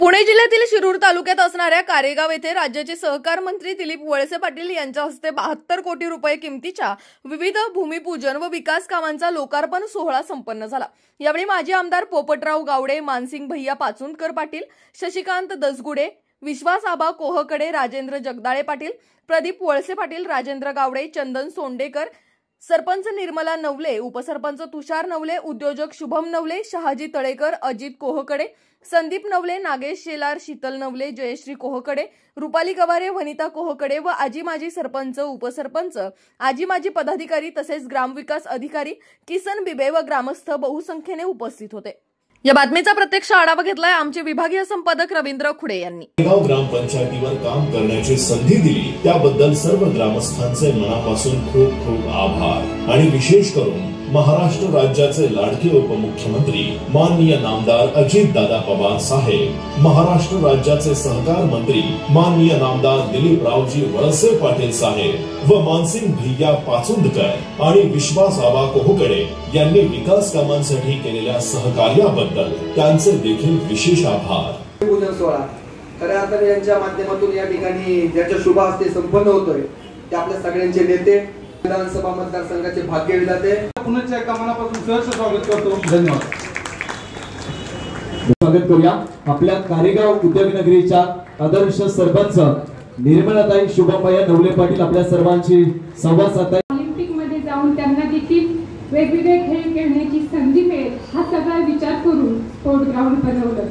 पुणे जिल्ह्यातील शिरूर तालुक्यात असणाऱ्या कारेगाव येथे राज्याचे सहकार मंत्री दिलीप वळसे पाटील यांच्या हस्ते बहात्तर कोटी रुपये किमतीच्या विविध भूमिपूजन व विकास कामांचा लोकार्पण सोहळा संपन्न झाला. यावेळी माजी आमदार पोपटराव गावडे मानसिंग भैया पाचुंदकर पाटील शशिकांत दसगुडे विश्वास आबा कोहकडे राजेंद्र जगदाळे पाटील प्रदीप वळसे पाटील राजेंद्र गावडे चंदन सोंडेकर सरपंच निर्मला नवले उपसरपंच तुषार नवले उद्योजक शुभम नवले शहाजी तळेकर अजित कोहकडे संदीप नवले नागेश शेलार शीतल नवले जयश्री कोहकडे रुपाली गवारे वनिता कोहकडे व आजी माजी सरपंच उपसरपंच आजी माजी पदाधिकारी तसेच ग्रामविकास अधिकारी किसन बिबे व ग्रामस्थ बहुसंख्येने उपस्थित होते. या बातमीचा प्रत्यक्ष आढावा घेतलाय आमचे विभागीय संपादक रवींद्र खुडे यांनी. ग्रामपंचायतीवर काम करण्याची संधी दिली त्याबद्दल सर्व ग्रामस्थांचे मनापासून खूप खूप आभार. आणि विशेष करून महाराष्ट्र राज्याचे लाडके उपमुख्यमंत्री माननीय नामदार अजित दादा पवार साहेब महाराष्ट्र राज्याचे सहकार मंत्री माननीय नामदार दिलीपरावजी वळसे पाटील साहेब व मानसिंग भैया पाचुंदकर आणि विश्वास आबा कोहकडे यांनी विकास कामांसाठी केलेल्या सहकार्याबद्दल त्यांचे देखील विशेष आभार. खऱ्या अर्थाने यांच्या माध्यमातून या ठिकाणी ज्याच्या शुभ हस्ते संपन्न होतोय ते आपल्या सगळ्यांचे नेते विधानसभा मतदारसंघाचे भाग्य विधाते पुण्याच्या एका मनापासून सहर्ष स्वागत करतो. धन्यवाद. स्वागत करूया. आपल्या कारेगाव उद्योगनगरीच्या आदर्श सरपंच निर्मलाताई शुभमया नवले पाटील आपल्या सर्वांची संवाद साधताय. ऑलिम्पिकमध्ये जाऊन त्यांना देखील वेगवेगळे खेळ खेळण्याची संधी मिळेल हा सगळा विचार करून स्पोर्ट ग्राउंड बनवलं.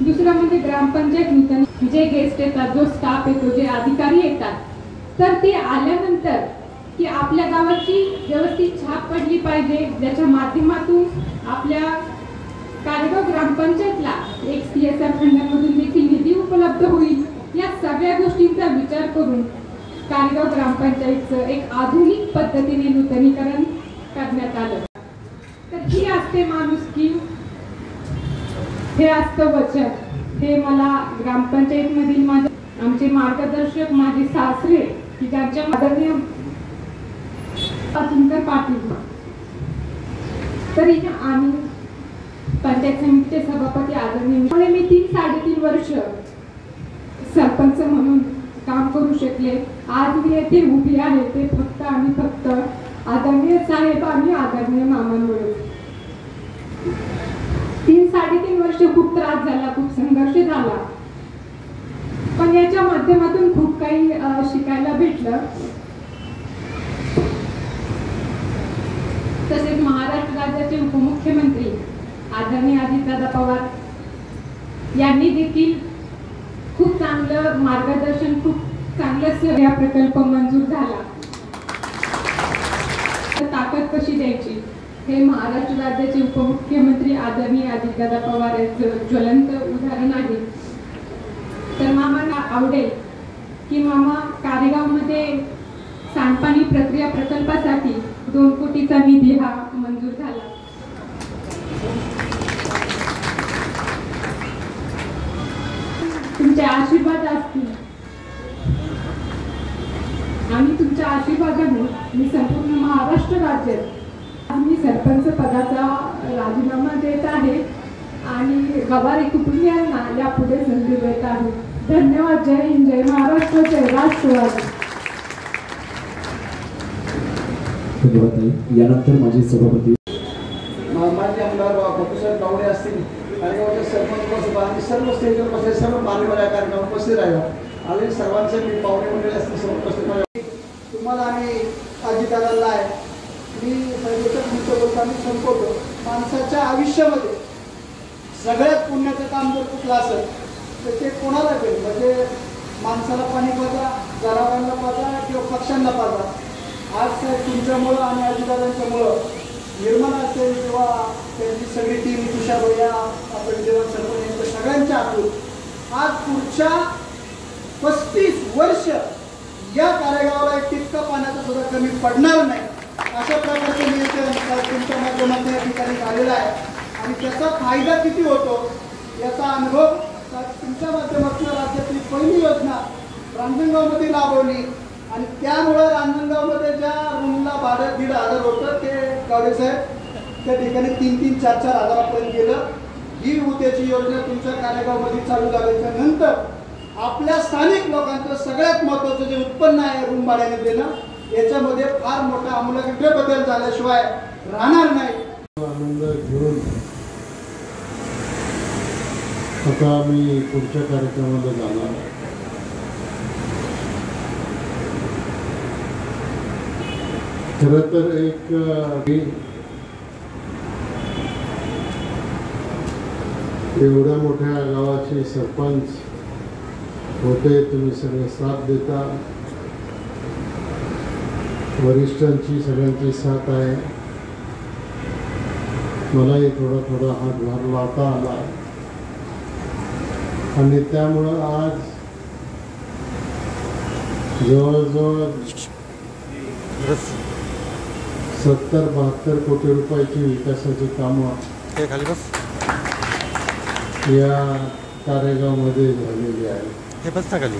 दुसरं म्हणजे ग्रामपंचायत नूतन जे गेस्ट येतात जो स्टाफ येतो जे अधिकारी येतात. तर ते आल्यानंतर की आपल्या गावाची व्यवस्थित छाप पडली पाहिजे. ज्याच्या माध्यमातून आपल्या कारेगाव ग्रामपंचायतला एक सी एस आर फंडामधून देखील निधी उपलब्ध होईल या सगळ्या गोष्टींचा विचार करून कारेगाव ग्रामपंचायतचं एक आधुनिक पद्धतीने नूतनीकरण करण्यात आलं. तर ही असते माणूस की हे असतं वचन. हे मला ग्रामपंचायतमधील माझे आमचे मार्गदर्शक माझे सासरे की ज्यांच्या मदतीने सुंदर पाटील तरी आम्ही पंचायत समितीचे सभापती आदरणीय मी तीन साडेतीन वर्ष सरपंच म्हणून काम करू शकले. आज मी येथे उभी आहे ते फक्त आणि फक्त आदरणीय साहेब आणि आदरणीय मामांमुळे. तीन साडेतीन वर्ष खूप त्रास झाला खूप संघर्ष झाला. पण याच्या माध्यमातून खूप काही शिकायला भेटलं. तसेच महाराष्ट्र राज्याचे उपमुख्यमंत्री आदरणीय अजितदादा पवार यांनी देखील खूप चांगलं मार्गदर्शन खूप चांगलं हा या प्रकल्प मंजूर झाला. तर ताकद कशी द्यायची? हे महाराष्ट्र राज्याचे उपमुख्यमंत्री आदरणीय अजितदादा पवार यांचं ज्वलंत उदाहरण आहे. तर मामाला आवडेल की मामा कारेगावमध्ये सांडपाणी प्रक्रिया प्रकल्पासाठी दोन कोटीचा निधी हा मंजूर झाला. तुमचे आशीर्वाद असतील. आणि तुमच्या आशीर्वादाने मी संपूर्ण महाराष्ट्र राज्यात आज मी सरपंच पदाचा राजीनामा देत आहे आणि गवारी कुटुंबियांना यापुढे संधी देत आहे. धन्यवाद. जय हिंद. जय महाराष्ट्र. जय राष्ट्रवादी. धन्यवाद यानंतर माझे सभापती माजी आमदार बापूसाहेब गावडे असतील कार्यक्रमाचे सरपंच बसबा आणि सर्व स्टेजवर बसले सर्व मान्यवर या कार्यक्रमात उपस्थित राहिला. आणि सर्वांचे मी पाहुणे मंडळी असतील सर्व उपस्थित राहिला. तुम्हाला आणि अजिताला आहे. मी पहिल्याचं तुमचं बोलताना संपवतो. माणसाच्या आयुष्यामध्ये सगळ्यात पुण्याचं काम जर कुठलं असेल तर ते कोणाला करेल म्हणजे माणसाला पाणी पाजा जनावरांना पाजा किंवा पक्ष्यांना पाजा. आज साहेब तुमच्यामुळं आणि अजितदादांच्यामुळं निर्माण असेल किंवा त्यांची सगळी टीम तुषार भैया आपण जेवण सरपंच यांच्या सगळ्यांच्या हातून आज पुढच्या पस्तीस वर्ष या कार्यगावाला एक टिपका पाण्याचा सुद्धा कमी पडणार नाही. अशा प्रकारचे नियोजन तुमच्या माध्यमातून या ठिकाणी झालेलं आहे. आणि त्याचा फायदा किती होतो याचा अनुभव तुमच्या माध्यमातून राज्यातली पहिली योजना रांजणगावमध्ये राबवली आणि त्यामुळं रांजणगावमध्ये ज्या रूमला भाडं दीड हजार होतं ते गावडे साहेब त्या ठिकाणी तीन तीन चार चार हजारापर्यंत गेलं. ही उद्याची योजना तुमच्या कार्यक्रमामध्ये चालू झाल्याच्यानंतर आपल्या स्थानिक लोकांचं सगळ्यात महत्वाचं जे उत्पन्न आहे रूम भाड्याने देणं याच्यामध्ये फार मोठा आमूलाग्र बदल झाल्याशिवाय राहणार नाही. आनंद घेऊन आता आम्ही पुढच्या कार्यक्रमाला जाणार खरं तर एक एवढ्या मोठ्या गावाचे सरपंच होते तुम्ही सगळे साथ देता. वरिष्ठांची सगळ्यांची साथ आहे. मलाही थोडा थोडा हातभार लावता आला. आणि त्यामुळं आज जवळजवळ सत्तर बहात्तर कोटी रुपयाची विकासाची कामं हे खाली बस. या कार्यगावमध्ये झालेली आहेत. हे बस ना खाली.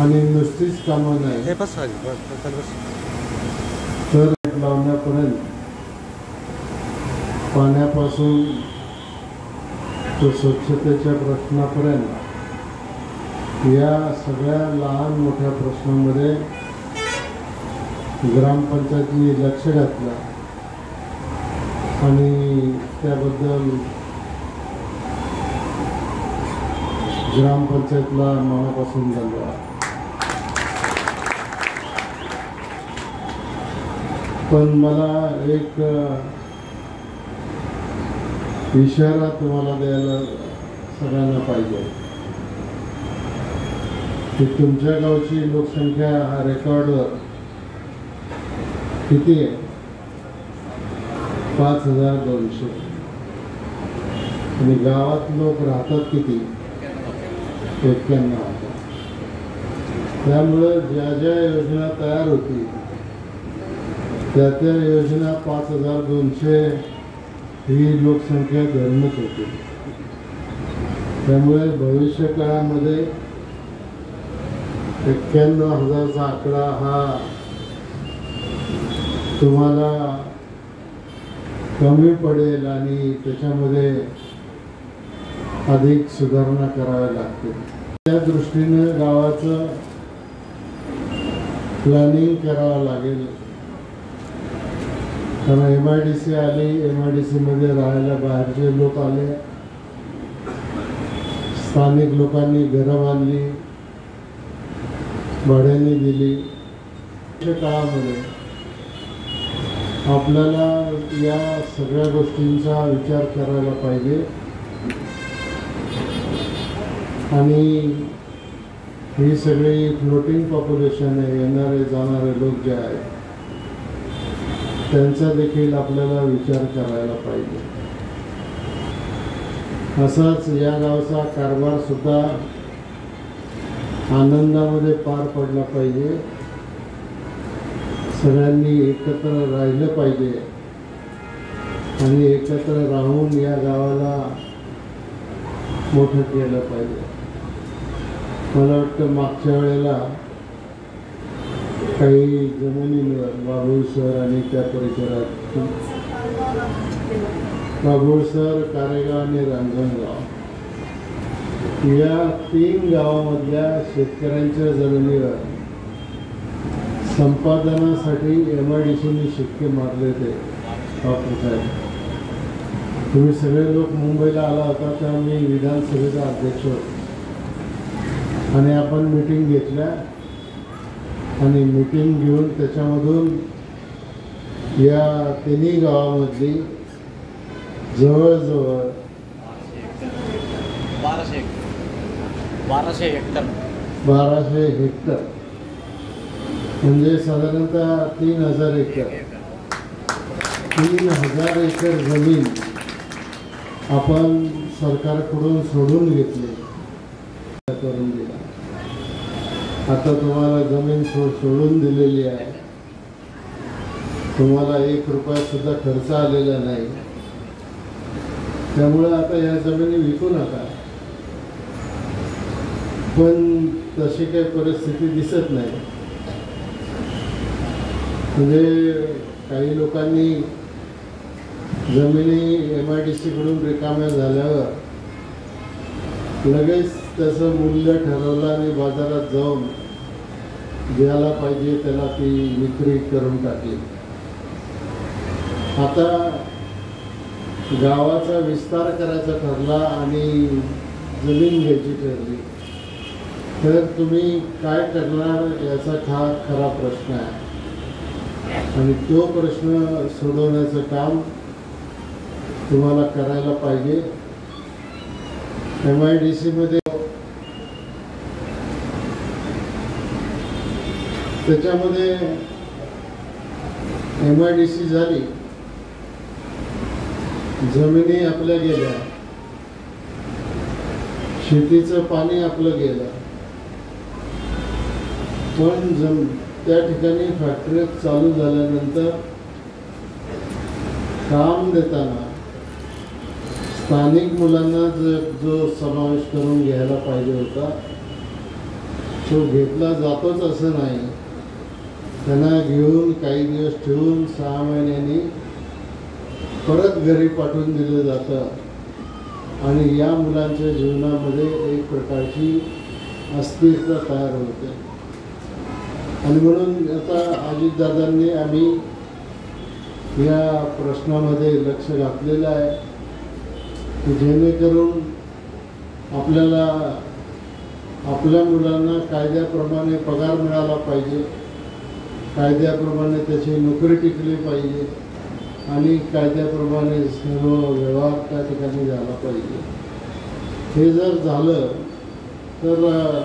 आणि नुसतीच कामं नाही. हे बस तर लावण्यापर्यंत पाण्यापासून तो स्वच्छतेच्या प्रश्नापर्यंत. या सगळ्या लहान मोठ्या प्रश्नामध्ये ग्रामपंचायतीने लक्ष घातलं आणि त्याबद्दल ग्रामपंचायतला मनापासून धन्यवाद. पण मला एक इशारा तुम्हाला द्यायला सगळ्यांना पाहिजे. की तुमच्या गावची लोकसंख्या रेकॉर्डवर किती आहे? पाच हजार दोनशे. आणि गावात लोक राहतात किती? एक्क्याण्णव. त्यामुळं ज्या ज्या योजना तयार होती त्या त्या योजना पाच हजार दोनशे ही लोकसंख्या धरणच होती. त्यामुळे भविष्य काळामध्ये एक्क्याण्णव हजारचा आकडा हा तुम्हाला कमी पडेल आणि त्याच्यामध्ये अधिक सुधारणा कराव्या लागतील. त्या दृष्टीनं गावाचं प्लॅनिंग करावं लागेल. कारण एम आय डी सी आली एम आय डी सीमध्ये राहायला बाहेरचे लोक आले. स्थानिक लोकांनी घरं बांधली. भाड्याने दिली. काळामध्ये आपल्याला या सगळ्या गोष्टींचा विचार करायला पाहिजे. आणि ही सगळी फ्लोटिंग पॉप्युलेशन आहे येणारे जाणारे लोक जे आहेत त्यांचा देखील आपल्याला विचार करायला पाहिजे. असाच या गावचा कारभार सुद्धा आनंदामध्ये पार पडला पाहिजे. सगळ्यांनी एकत्र राहिलं पाहिजे. आणि एकत्र राहून या गावाला मोठं केलं पाहिजे. मला वाटतं मागच्या वेळेला काही जमिनींवर बाभूळसर आणि त्या परिसरात. बाभूळसर कारेगाव आणि रांजणगाव. या तीन गावामधल्या शेतकऱ्यांच्या जमिनीवर संपादनासाठी एम आय डी सीने शिक्के मारले ते डॉक्टर साहेब. तुम्ही सगळे लोक मुंबईला आला होता तेव्हा मी विधानसभेचा अध्यक्ष होतो. आणि आपण मिटिंग घेतल्या. आणि मिटिंग घेऊन त्याच्यामधून या तिन्ही गावामधली जवळजवळ बाराशे बाराशे हेक्टर बाराशे हेक्टर. म्हणजे साधारणतः तीन हजार एकर. तीन हजार एकर जमीन आपण सरकारकडून सोडून घेतली. करून दिला. आता तुम्हाला जमीन सो सोडून दिलेली आहे. तुम्हाला एक रुपया सुद्धा खर्च आलेला नाही. त्यामुळे आता या जमिनी विकू नका. पण तशी काही परिस्थिती दिसत नाही. म्हणजे काही लोकांनी जमिनी एम आय डी सीकडून रिकाम्या झाल्यावर लगेच त्याचं मूल्य ठरवलं आणि बाजारात जाऊन द्यायला पाहिजे त्याला ती विक्री करून टाकली. आता गावाचा विस्तार करायचा ठरला आणि जमीन घ्यायची ठरली तर तुम्ही काय करणार याचा हा खरा प्रश्न आहे. आणि तो प्रश्न सोडवण्याचं काम तुम्हाला करायला पाहिजे. एम आय डी सीमध्ये त्याच्यामध्ये एम आय डी सी झाली. जमिनी आपल्या गेल्या. शेतीचं पाणी आपलं गेलं. पण जम त्या ठिकाणी फॅक्टरी चालू झाल्यानंतर काम देताना स्थानिक मुलांना ज जो समावेश करून घ्यायला पाहिजे होता तो घेतला जातोच असं नाही. त्यांना घेऊन काही दिवस ठेवून सहा महिन्यांनी परत घरी पाठवून दिलं जातं. आणि या मुलांच्या जीवनामध्ये एक प्रकारची अस्थिरता तयार होते. आणि म्हणून आता अजितदादांनी आम्ही या प्रश्नामध्ये लक्ष घातलेलं आहे की जेणेकरून आपल्याला आपल्या मुलांना कायद्याप्रमाणे पगार मिळाला पाहिजे कायद्याप्रमाणे त्याची नोकरी टिकली पाहिजे आणि कायद्याप्रमाणे सर्व व्यवहार त्या ठिकाणी झाला पाहिजे. हे जर झालं तर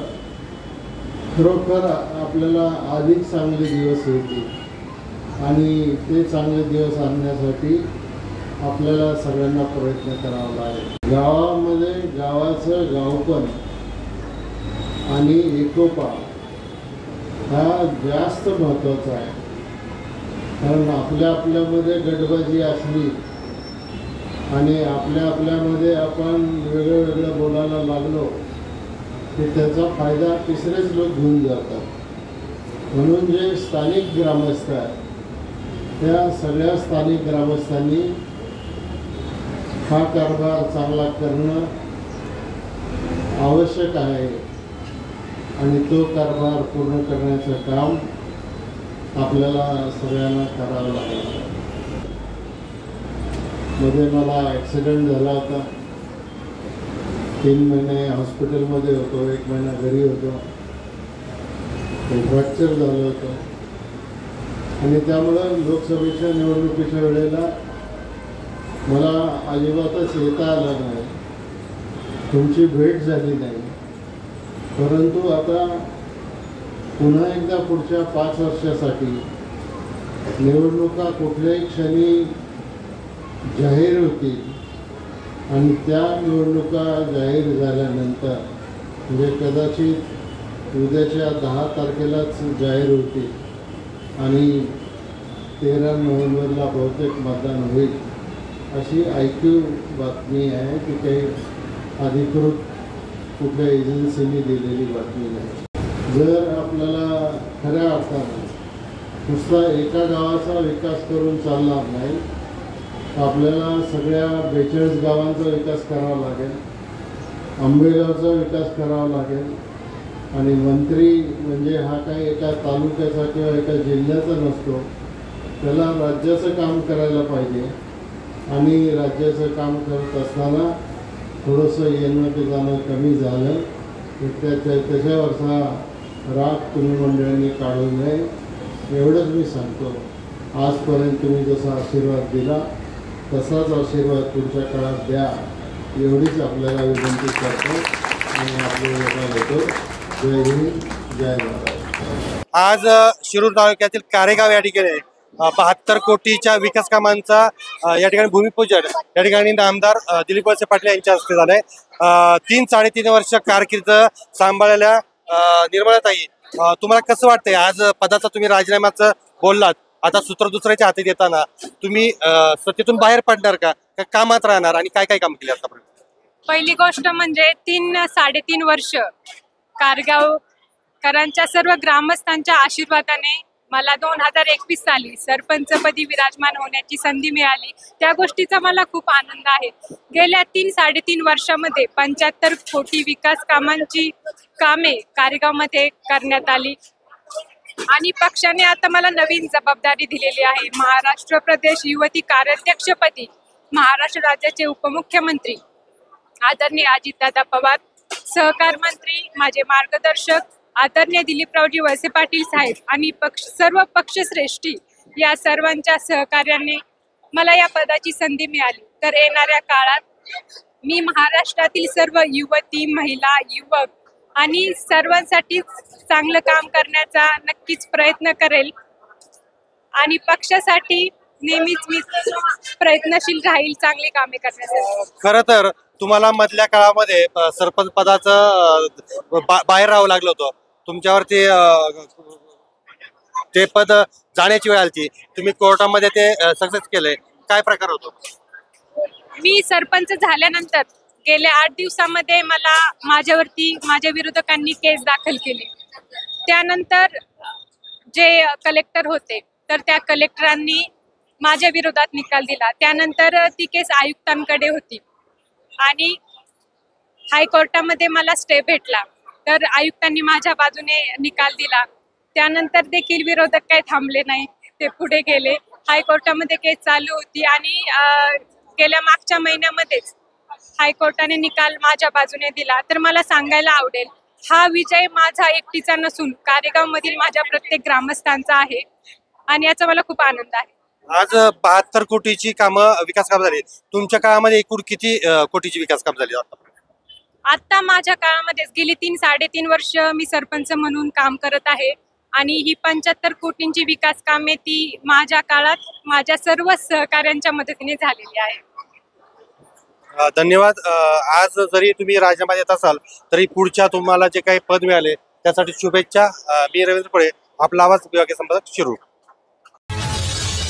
खरोखर आपल्याला अधिक चांगले दिवस येतील. आणि ते चांगले दिवस आणण्यासाठी आपल्याला सगळ्यांना प्रयत्न करावा लागेल. गावामध्ये गावाचं गावपण आणि एकोपा हा जास्त महत्त्वाचा आहे. कारण आपल्या आपल्यामध्ये गटबाजी असली आणि आपल्या आपल्यामध्ये आपण वेगळं वेगळं बोलायला लागलो की त्याचा फायदा तिसरेच लोक घेऊन जातात. म्हणून जे स्थानिक ग्रामस्थ आहेत त्या सगळ्या स्थानिक ग्रामस्थांनी हा कारभार चांगला करणं आवश्यक आहे आणि तो कारभार पूर्ण करण्याचं काम आपल्याला सगळ्यांना करावं लागलं. मध्ये मला ॲक्सिडेंट झाला होता. तीन महिने हॉस्पिटलमध्ये होतो एक महिना घरी होतो. फ्रॅक्चर झालं होतं. आणि त्यामुळं लोकसभेच्या निवडणुकीच्या वेळेला मला अजिबातच येता आलं नाही. तुमची भेट झाली नाही. परंतु आता पुन्हा एकदा पुढच्या पाच वर्षासाठी निवडणुका कुठल्याही क्षणी जाहीर होतील आणि त्या निवडणुका जाहीर झाल्यानंतर म्हणजे कदाचित उद्याच्या दहा तारखेलाच जाहीर होतील आणि तेरा नोव्हेंबरला बहुतेक मतदान होईल अशी ऐक्यू बातमी आहे. की काही अधिकृत कुठल्या एजन्सीने दिलेली बातमी नाही. जर आपल्याला खऱ्या अर्थानं नुसता एका गावाचा विकास करून चालणार नाही आपल्याला सगळ्या बेचाळीस गावांचा विकास करावा लागेल आंबेगावचा विकास करावा लागेल आणि मंत्री म्हणजे हा काही एका तालुक्याचा किंवा एका जिल्ह्याचा नसतो. त्याला राज्याचं काम करायला पाहिजे. आणि राज्याचं काम करत असताना थोडंसं येणं ते जाणं कमी झालं. तर त्याच्या त्याच्यावरचा राग तुम्ही मंडळींनी काढू नये. एवढंच मी सांगतो. आजपर्यंत तुम्ही जसा आशीर्वाद दिला तसाच आशीर्वाद पुढच्या काळात द्या. एवढीच आपल्याला विनंती करतो. आणि आपले येतो आज शिरूर तालुक्यातील कारेगाव या ठिकाणी बहात्तर कोटीच्या विकास कामांचा या ठिकाणी भूमिपूजन या ठिकाणी नामदार अ, दिलीप वळसे पाटील यांच्या हस्ते झालंय. तीन साडेतीन वर्ष कारकीर्द सांभाळलेल्या अ, तुम्हाला कसं वाटतंय? आज पदाचा तुम्ही राजीनाम्याचं बोललात आता सूत्र दुसऱ्याच्या हाती देताना तुम्ही सत्तेतून बाहेर पडणार का? का कामात राहणार? आणि काय काय काम केले आतापर्यंत? पहिली गोष्ट म्हणजे तीन साडेतीन वर्ष कारगावकरांच्या सर्व ग्रामस्थांच्या आशीर्वादाने मला दोन हजार एकवीस साली सरपंचपदी विराजमान होण्याची संधी मिळाली. त्या गोष्टीचा मला खूप आनंद आहे. गेल्या तीन साडेतीन वर्षामध्ये पंच्याहत्तर कोटी विकास कामांची कामे कारेगावमध्ये करण्यात आली. आणि पक्षाने आता मला नवीन जबाबदारी दिलेली आहे. महाराष्ट्र प्रदेश युवती कार्याध्यक्षपदी महाराष्ट्र राज्याचे उपमुख्यमंत्री आदरणीय अजितदादा पवार सहकार मंत्री माझे मार्गदर्शक आदरणीय दिलीपरावजी वळसे पाटील साहेब आणि पक्ष सर्व पक्षश्रेष्ठी या सर्वांच्या सहकार्याने मला या पदाची संधी मिळाली. तर येणाऱ्या काळात मी महाराष्ट्रातील सर्व युवती महिला युवक आणि सर्वांसाठी चांगलं काम करण्याचा नक्कीच प्रयत्न करेल आणि पक्षासाठी नेहमीच मी प्रयत्नशील राहील चांगली कामे करण्यासाठी. खरं तर तुम्हाला मधल्या काळामध्ये सरपंच पदाचं बा- बाहेर राहावं लागलं होतं. तुमच्यावरती ते पद जाण्याची वेळ आली तुम्ही कोर्टामध्ये ते सक्सेस केले काय प्रकार होतो? मी सरपंच झाल्यानंतर गेल्या आठ दिवसामध्ये मला माझ्यावरती माझ्या विरोधकांनी केस दाखल केली. त्यानंतर जे कलेक्टर होते तर त्या कलेक्टरांनी माझ्या विरोधात निकाल दिला. त्यानंतर ती केस आयुक्तांकडे होती. आणि हायकोर्टामध्ये मला स्टे भेटला. तर आयुक्तांनी माझ्या बाजूने निकाल दिला. त्यानंतर देखील विरोधक काही थांबले नाही. ते पुढे गेले. हायकोर्टामध्ये केस चालू होती आणि गेल्या मागच्या महिन्यामध्येच हायकोर्टाने निकाल माझ्या बाजूने दिला. तर मला सांगायला आवडेल हा विजय माझा एकटीचा नसून कारेगावमधील माझ्या प्रत्येक ग्रामस्थांचा आहे. आणि याचा मला खूप आनंद आहे. आज बहात्तर कोटीची कामं विकास काम झाली. तुमच्या काळामध्ये एकूण किती अ, कोटीची विकास काम झाली? आता? माझ्या काळामध्येच गेली तीन साडेतीन वर्ष मी सरपंच म्हणून काम करत आहे. आणि ही पंच्याहत्तर कोटींची विकास कामे ती माझ्या काळात माझ्या सर्व सहकाऱ्यांच्या मदतीने झालेली आहे. अ, धन्यवाद. अ, आज जरी तुम्ही राजीनामा देत असाल तरी पुढच्या तुम्हाला जे काही पद मिळाले त्यासाठी शुभेच्छा. अ, मी रवींद्र पळे आपला आवाज विभागीय संपादक शिरूर.